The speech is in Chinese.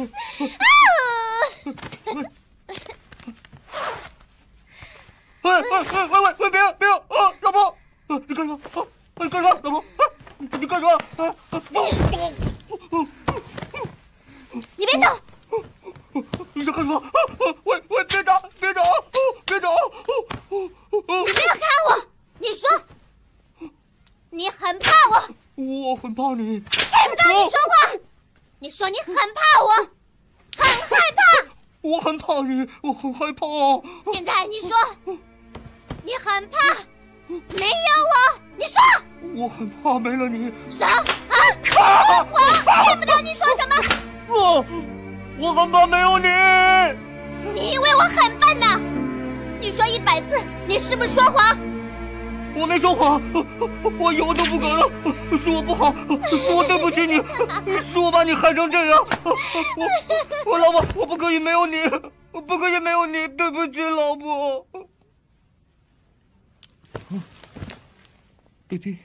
喂喂喂喂喂别别啊老婆你干什么啊你干什么老婆你干什么啊你别动你在干什么啊喂喂别打别走。别走你不要看我你说。你很怕我。我很怕你。听不到你说话。说你很怕我，很害怕。我很怕你，我很害怕。现在你说，你很怕没有我，你说。我很怕没了你。啥？啊！我听不到你说什么。我，我很怕没有你。你以为我很笨呢？你说一百次，你是不是说谎？我没说谎，我以后都不敢了。是我不好，是我对不起你，是我把你害成这样。我，我老婆，我不可以没有你，我不可以没有你，对不起，老婆。baby，sorry。